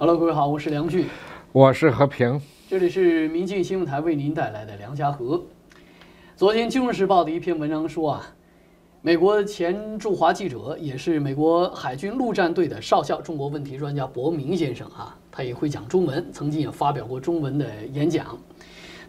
Hello，各位好，我是梁俊，我是和平，这里是民进新闻台为您带来的梁家河。昨天《金融时报》的一篇文章说啊，美国前驻华记者，也是美国海军陆战队的少校，中国问题专家伯明先生啊，他也会讲中文，曾经也发表过中文的演讲。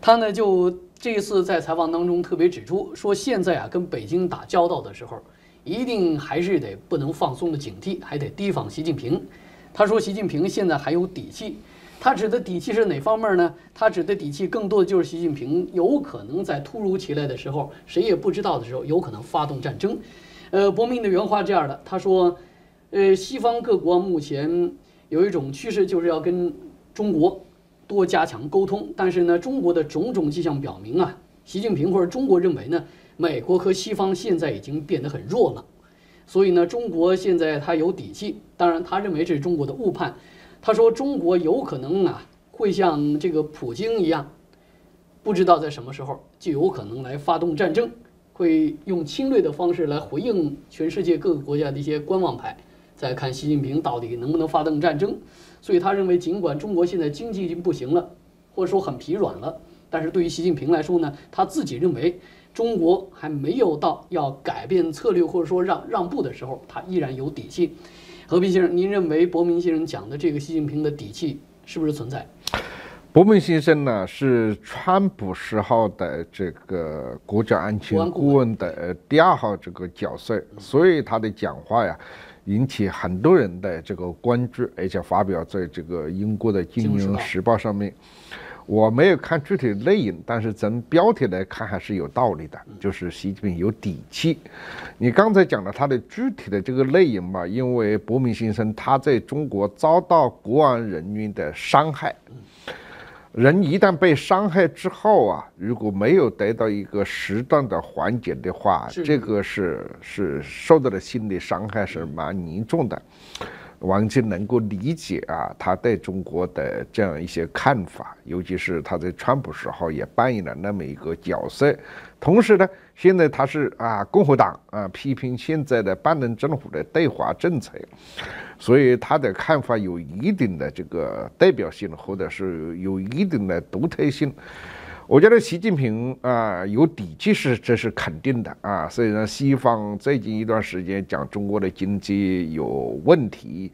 他呢就这一次在采访当中特别指出，说现在啊跟北京打交道的时候，一定还是得不能放松的警惕，还得提防习近平。他说：“习近平现在还有底气，他指的底气是哪方面呢？他指的底气更多的就是习近平有可能在突如其来的时候，谁也不知道的时候，有可能发动战争。呃，伯明的原话这样的，他说：，呃，西方各国目前有一种趋势，就是要跟中国多加强沟通，但是呢，中国的种种迹象表明啊，习近平或者中国认为呢，美国和西方现在已经变得很弱了。”所以呢，中国现在他有底气，当然他认为这是中国的误判。他说中国有可能啊会像这个普京一样，不知道在什么时候就有可能来发动战争，会用侵略的方式来回应全世界各个国家的一些观望派，再看习近平到底能不能发动战争。所以他认为，尽管中国现在经济已经不行了，或者说很疲软了，但是对于习近平来说呢，他自己认为。中国还没有到要改变策略或者说让让步的时候，他依然有底气。何平先生，您认为伯明先生讲的这个习近平的底气是不是存在？伯明先生呢是川普十号的这个国家安全顾问的第二号这个角色，所以他的讲话呀引起很多人的这个关注，而且发表在这个英国的《金融时报》上面。我没有看具体的内容，但是从标题来看还是有道理的，就是习近平有底气。你刚才讲了他的具体的这个内容嘛？因为伯明先生他在中国遭到国安人员的伤害，人一旦被伤害之后啊，如果没有得到一个适当的缓解的话，这个是是受到的心理伤害是蛮严重的。完全能够理解啊，他对中国的这样一些看法，尤其是他在川普时候也扮演了那么一个角色。同时呢，现在他是啊共和党啊批评现在的拜登政府的对华政策，所以他的看法有一定的这个代表性，或者是有一定的独特性。我觉得习近平啊有底气是这是肯定的啊。虽然西方最近一段时间讲中国的经济有问题，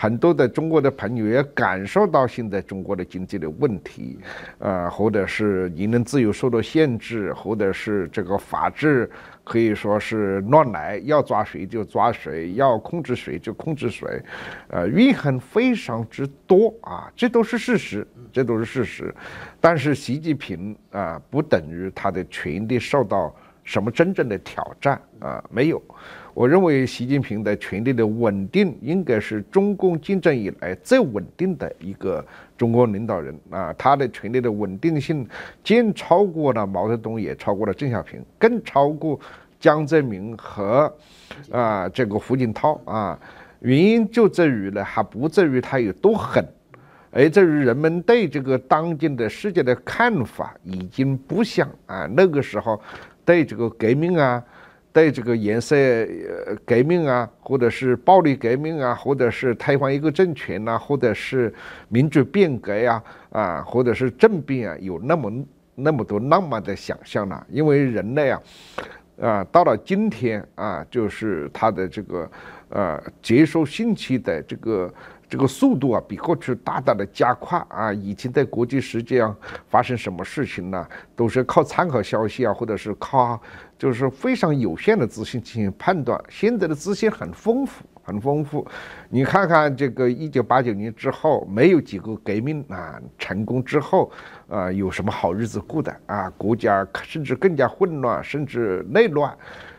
很多的中国的朋友也感受到现在中国的经济的问题，啊，或者是言论自由受到限制，或者是这个法治可以说是乱来，要抓谁就抓谁，要控制谁就控制谁，呃，怨恨非常之多啊，这都是事实。这都是事实，但是习近平啊，不等于他的权力受到什么真正的挑战啊，没有。我认为习近平的权力的稳定，应该是中共建政以来最稳定的一个中国领导人啊。他的权力的稳定性，既超过了毛泽东，也超过了邓小平，更超过江泽民和啊这个胡锦涛啊。原因就在于呢，还不在于他有多狠。而在于人们对这个当今的世界的看法，已经不像啊那个时候对这个革命啊，对这个颜色革命啊，或者是暴力革命啊，或者是推翻一个政权呐，或者是民主变革呀，啊，或者是政变啊，有那么那么多浪漫的想象了。因为人类啊，啊，到了今天啊，就是他的这个呃接受信息的这个。这个速度啊，比过去大大的加快啊！以前在国际实际上发生什么事情呢，都是靠参考消息啊，或者是靠就是非常有限的资讯进行判断。现在的资讯很丰富，很丰富。你看看这个一九八九年之后，没有几个革命啊成功之后，啊有什么好日子过的啊？国家甚至更加混乱，甚至内乱。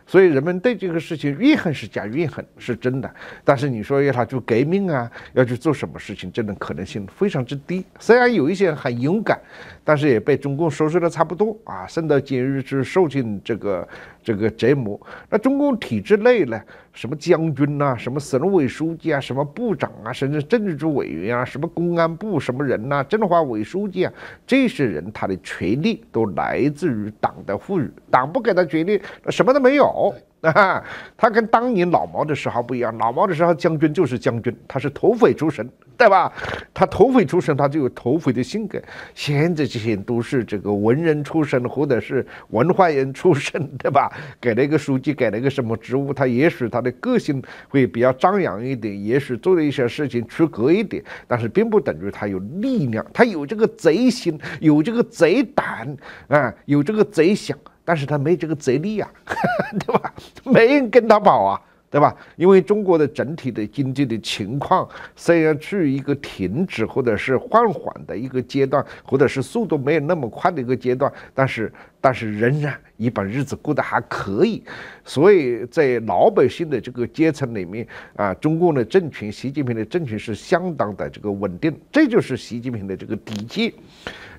所以人们对这个事情怨恨是假怨恨，是真的。但是你说要他去革命啊，要去做什么事情，这种可能性非常之低。虽然有一些人很勇敢，但是也被中共收拾的差不多啊，送到监狱去受尽这个这个折磨。那中共体制内呢，什么将军呐，什么省委书记啊，什么部长啊，甚至政治局委员啊，什么公安部什么人呐，政法委书记啊，这些人他的权力都来自于党的赋予，党不给他权力，什么都没有。啊，他跟当年老毛的时候不一样，老毛的时候将军就是将军，他是土匪出身，对吧？他土匪出身，他就有土匪的性格。现在这些都是这个文人出身，或者是文化人出身，对吧？给了一个书记，给了一个什么职务，他也许他的个性会比较张扬一点，也许做了一些事情出格一点，但是并不等于他有力量，他有这个贼心，有这个贼胆啊，有这个贼想。但是他没这个贼力呀，对吧？没人跟他跑啊，对吧？因为中国的整体的经济的情况虽然处于一个停止或者是放缓的一个阶段，或者是速度没有那么快的一个阶段，但是但是仍然一般日子过得还可以。所以在老百姓的这个阶层里面啊，中共的政权，习近平的政权是相当的这个稳定，这就是习近平的这个底气。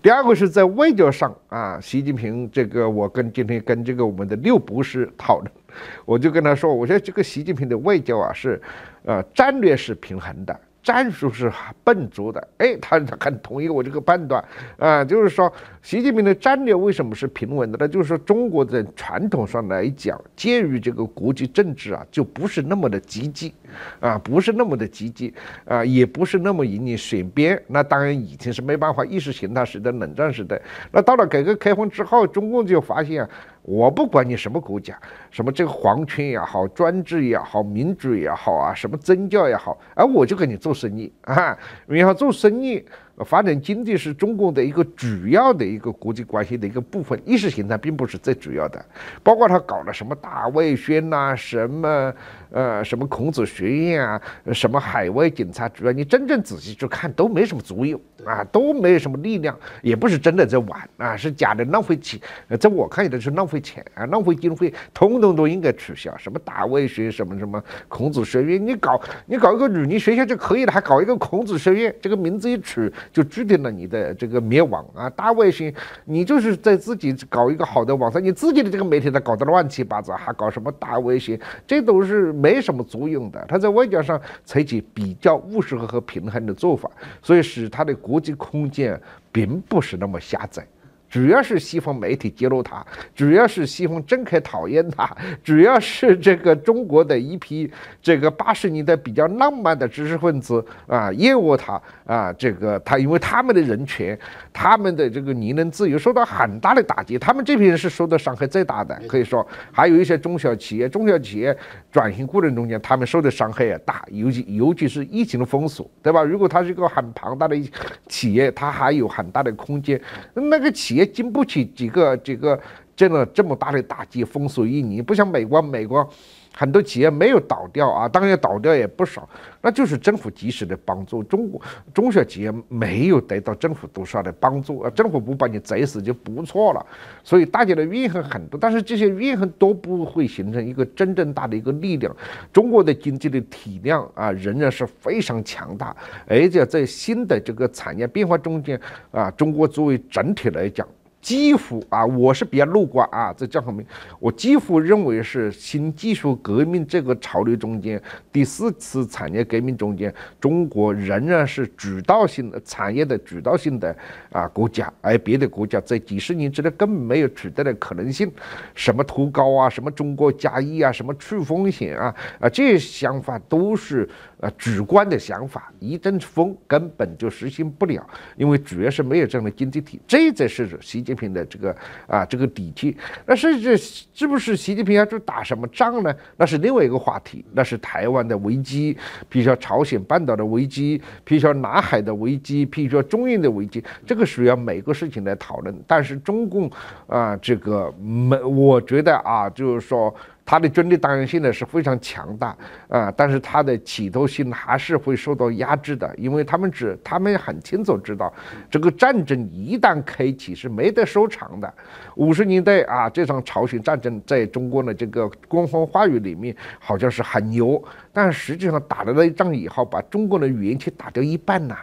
第二个是在外交上啊，习近平这个，我跟今天跟这个我们的六博士讨论，我就跟他说，我说这个习近平的外交啊是，呃，战略是平衡的。战术是笨拙的，哎，他他很同意我这个判断啊，就是说，习近平的战略为什么是平稳的呢？就是说，中国的传统上来讲，介于这个国际政治啊，就不是那么的积极啊，不是那么的积极啊，也不是那么引你选边。那当然以前是没办法，意识形态时代、冷战时代。那到了改革开放之后，中共就发现。啊我不管你什么国家，什么这个皇权也好，专制也好，民主也好啊，什么宗教也好，而我就跟你做生意啊，然后做生意。发展经济是中共的一个主要的一个国际关系的一个部分，意识形态并不是最主要的。包括他搞了什么大外宣呐，什么呃什么孔子学院啊，什么海外警察局啊，你真正仔细去看都没什么作用啊，都没有什么力量，也不是真的在玩啊，是假的浪费钱。在我看来是浪费钱啊，浪费经费，通通都应该取消。什么大外学，什么什么孔子学院，你搞你搞一个女尼学校就可以了，还搞一个孔子学院，这个名字一取。就注定了你的这个灭亡啊！大外宣，你就是在自己搞一个好的网站，你自己的这个媒体都搞得乱七八糟，还搞什么大外宣，这都是没什么作用的。他在外交上采取比较务实和平衡的做法，所以使他的国际空间并不是那么狭窄。主要是西方媒体揭露他，主要是西方政客讨厌他，主要是这个中国的一批这个八十年代比较浪漫的知识分子啊厌恶他啊，这个他因为他们的人权，他们的这个言论自由受到很大的打击，他们这批人是受到伤害最大的，可以说还有一些中小企业，中小企业转型过程中间，他们受的伤害也大，尤其尤其是疫情的封锁，对吧？如果它是一个很庞大的企业，它还有很大的空间，那个企业。也经不起几个几个这个这么大的打击，封锁印尼，不像美国，美国很多企业没有倒掉啊，当然倒掉也不少，那就是政府及时的帮助。中国中小企业没有得到政府多少的帮助啊，政府不把你宰死就不错了。所以大家的怨恨很多，但是这些怨恨都不会形成一个真正大的一个力量。中国的经济的体量啊，仍然是非常强大，而且在新的这个产业变化中间啊，中国作为整体来讲。几乎啊，我是比较乐观啊，在这方面，我几乎认为是新技术革命这个潮流中间，第四次产业革命中间，中国仍然是主导性的产业的主导性的啊国家，而别的国家在几十年之内根本没有取得的可能性，什么图高啊，什么中国加一啊，什么去风险啊，啊这些想法都是。啊，主观的想法，一阵风根本就实行不了，因为主要是没有这样的经济体，这才是习近平的这个啊这个底气。那甚至是不是习近平要去打什么仗呢？那是另外一个话题，那是台湾的危机，比如说朝鲜半岛的危机，比如说南海的危机，譬如说中印的危机，这个需要每个事情来讨论。但是中共啊，这个没，我觉得啊，就是说。他的军力当然现在是非常强大啊，但是他的企图心还是会受到压制的，因为他们只他们很清楚知道，这个战争一旦开启是没得收场的。五十年代啊，这场朝鲜战争在中国的这个官方话语里面好像是很牛，但实际上打了那一仗以后，把中国的元气打掉一半呐。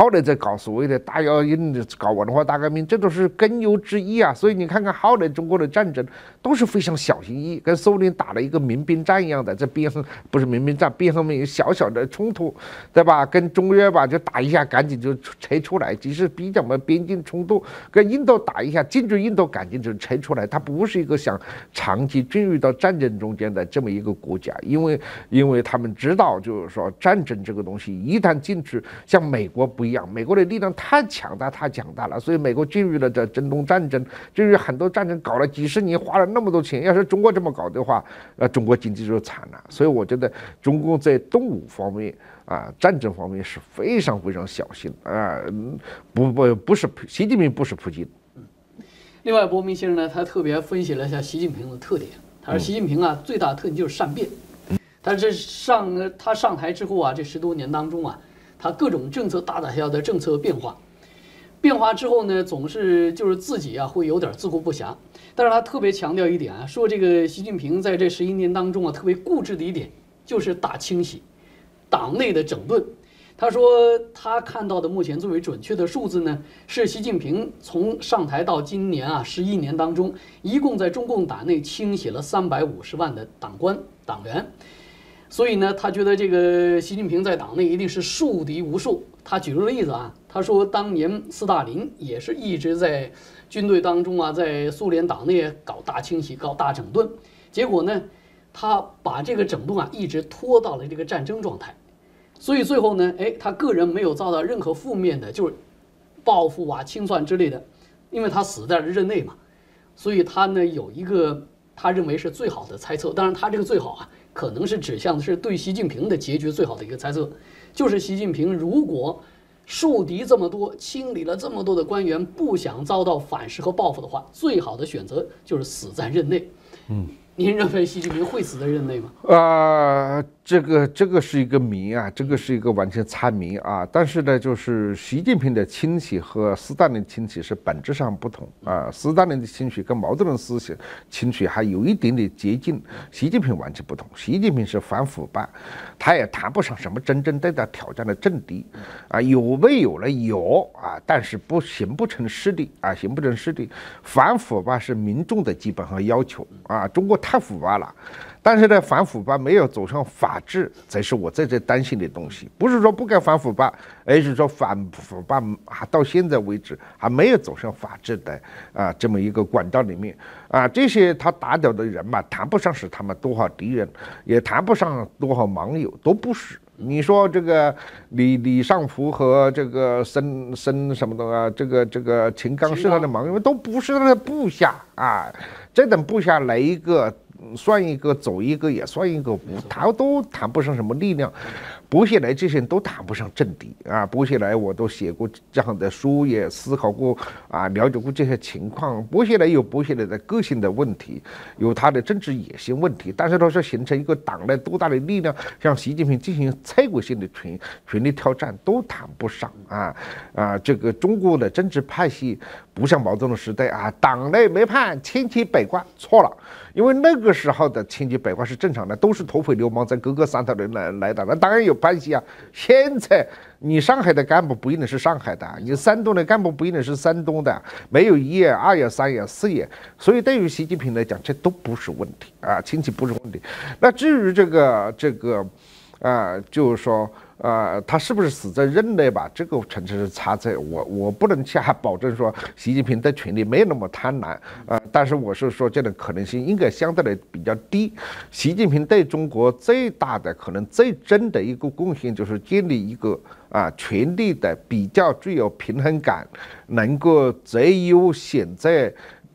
后来再搞所谓的大跃进，搞文化大革命，这都是根由之一啊。所以你看看后来中国的战争都是非常小心翼翼，跟苏联打了一个民兵战一样的，在边上不是民兵战，边上面有小小的冲突，对吧？跟中越吧就打一下，赶紧就撤出来。即使比较嘛边境冲突，跟印度打一下，进入印度赶紧就撤出来。它不是一个想长期进入到战争中间的这么一个国家，因为因为他们知道，就是说战争这个东西一旦进去，像美国不一样，美国的力量太强大，太强大了，所以美国进入了这中东战争，进入很多战争，搞了几十年，花了那么多钱。要是中国这么搞的话，呃，中国经济就惨了。所以我觉得中共在动武方面啊，战争方面是非常非常小心啊，不不不是习近平不是普京。另外，伯明先生呢，他特别分析了一下习近平的特点。他说，习近平啊，最大的特点就是善变。他这上他上台之后啊，这十多年当中啊，他各种政策大大小小的政策变化，变化之后呢，总是就是自己啊会有点自顾不暇。但是他特别强调一点啊，说这个习近平在这十一年当中啊，特别固执的一点就是大清洗，党内的整顿。他说，他看到的目前最为准确的数字呢，是习近平从上台到今年啊，十一年当中，一共在中共党内清洗了三百五十万的党官党员。所以呢，他觉得这个习近平在党内一定是树敌无数。他举了个例子啊，他说当年斯大林也是一直在军队当中啊，在苏联党内搞大清洗、搞大整顿，结果呢，他把这个整顿啊一直拖到了这个战争状态。所以最后呢，哎，他个人没有遭到任何负面的，就是报复啊、清算之类的，因为他死在了任内嘛。所以他呢有一个他认为是最好的猜测，当然他这个最好啊，可能是指向的是对习近平的结局最好的一个猜测，就是习近平如果树敌这么多，清理了这么多的官员，不想遭到反噬和报复的话，最好的选择就是死在任内。嗯。您认为习近平会死在任内吗？啊，这个这个是一个谜啊，这个是一个完全猜谜啊。但是呢，就是习近平的亲戚和斯大林亲戚是本质上不同啊。斯大林的亲戚跟毛泽东思想亲戚还有一点点接近，习近平完全不同。习近平是反腐败，他也谈不上什么真正对他挑战的政敌啊。有没有了有啊，但是不形不成势力啊，形不成势力。反腐败是民众的基本和要求啊。中国太腐败了，但是呢，反腐败没有走上法治，才是我在这担心的东西。不是说不该反腐败，而是说反腐败还到现在为止还没有走上法治的啊这么一个管道里面啊。这些他打倒的人嘛，谈不上是他们多少敌人，也谈不上多少盟友，都不是。你说这个李李尚福和这个申申什么的啊，这个这个秦刚是他的盟友，都不是他的部下啊。这等部下来一个算一个，走一个也算一个，他都谈不上什么力量。薄熙来这些人都谈不上政敌啊！薄熙来我都写过这样的书，也思考过啊，了解过这些情况。薄熙来有薄熙来的个性的问题，有他的政治野心问题，但是他说形成一个党内多大的力量，向习近平进行策略性的权权力挑战，都谈不上啊啊！这个中国的政治派系不像毛泽东时代啊，党内没判千奇百怪，错了。因为那个时候的千奇百怪是正常的，都是土匪流氓在各个山头里来来的，那当然有派系啊。现在你上海的干部不一定是上海的，你山东的干部不一定是山东的，没有一眼、二眼、三眼、四眼，所以对于习近平来讲，这都不是问题啊，亲戚不是问题。那至于这个这个，啊，就是说。呃，他是不是死在任内吧？这个纯粹是猜测，我我不能下保证说习近平的权力没有那么贪婪，呃，但是我是说这种可能性应该相对来比较低。习近平对中国最大的可能最真的一个贡献就是建立一个啊权力的比较具有平衡感，能够最优选择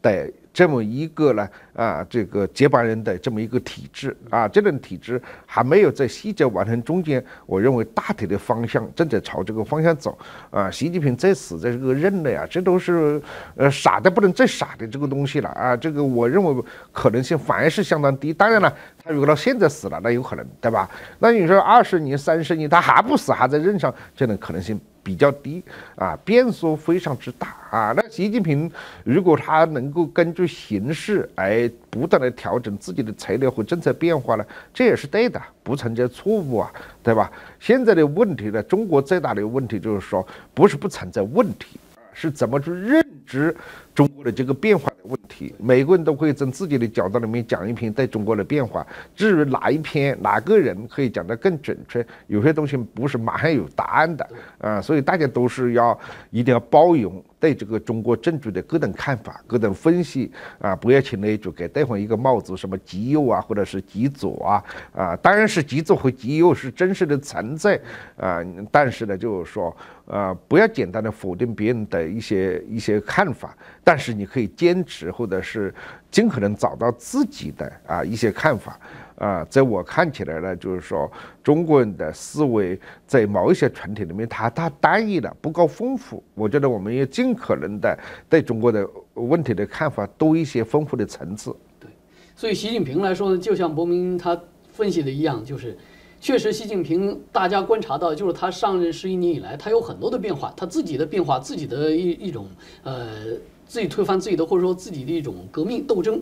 的。这么一个呢，啊，这个接班人的这么一个体制啊，这种体制还没有在细节完成中间，我认为大体的方向正在朝这个方向走啊。习近平在死在这个任内啊，这都是呃傻的不能再傻的这个东西了啊。这个我认为可能性反而是相当低。当然了，他如果到现在死了，那有可能，对吧？那你说二十年、三十年他还不死，还在任上，这种可能性比较低啊，变数非常之大啊。那习近平如果他能够根据形势来不断的调整自己的策略和政策变化呢，这也是对的，不存在错误啊，对吧？现在的问题呢，中国最大的问题就是说，不是不存在问题。是怎么去认知中国的这个变化的问题？每个人都可以从自己的角度里面讲一篇对中国的变化。至于哪一篇、哪个人可以讲得更准确，有些东西不是马上有答案的啊。所以大家都是要一定要包容对这个中国政局的各种看法、各种分析啊，不要轻易就给对方一个帽子，什么极右啊，或者是极左啊啊。当然是极左和极右是真实的存在啊，但是呢，就是说。呃，不要简单的否定别人的一些一些看法，但是你可以坚持，或者是尽可能找到自己的啊一些看法。啊，在我看起来呢，就是说中国人的思维在某一些群体里面，它太单一了，不够丰富。我觉得我们要尽可能的对中国的问题的看法多一些丰富的层次。对，所以习近平来说呢，就像伯明他分析的一样，就是。确实，习近平大家观察到，就是他上任十一年以来，他有很多的变化，他自己的变化，自己的一一种呃，自己推翻自己的，或者说自己的一种革命斗争。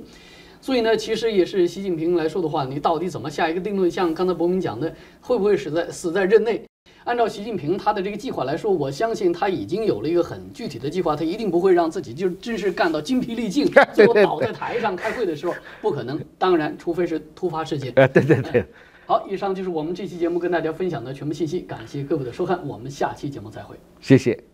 所以呢，其实也是习近平来说的话，你到底怎么下一个定论？像刚才伯明讲的，会不会死在死在任内？按照习近平他的这个计划来说，我相信他已经有了一个很具体的计划，他一定不会让自己就真是干到精疲力尽，最后倒在台上开会的时候，不可能。当然，除非是突发事件。对对对。好，以上就是我们这期节目跟大家分享的全部信息，感谢各位的收看，我们下期节目再会，谢谢。